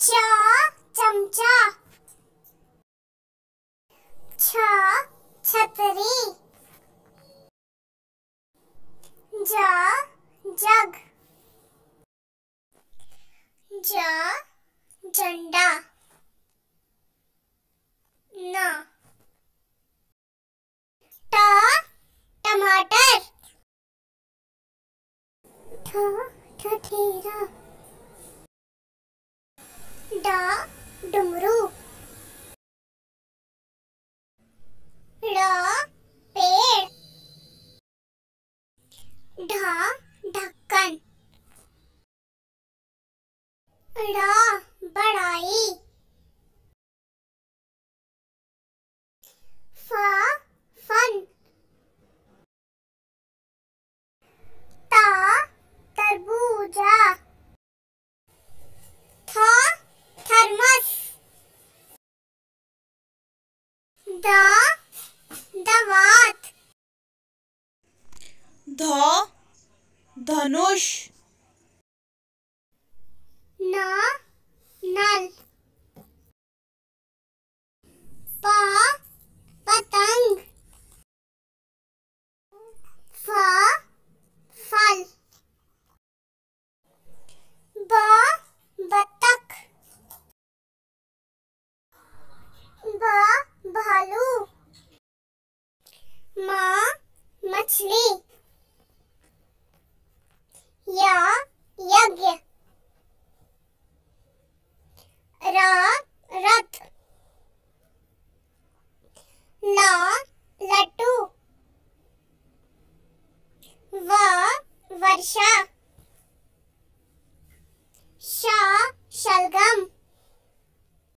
चमचा छ छतरी ज जग ज झंडा न ट टमाटर ठ ठेरा डा डमरू। पेड़। ढक्कन। ड़ा बड़ाई। दवात ध धनुष। न नल। माँ मछली या यज्ञ।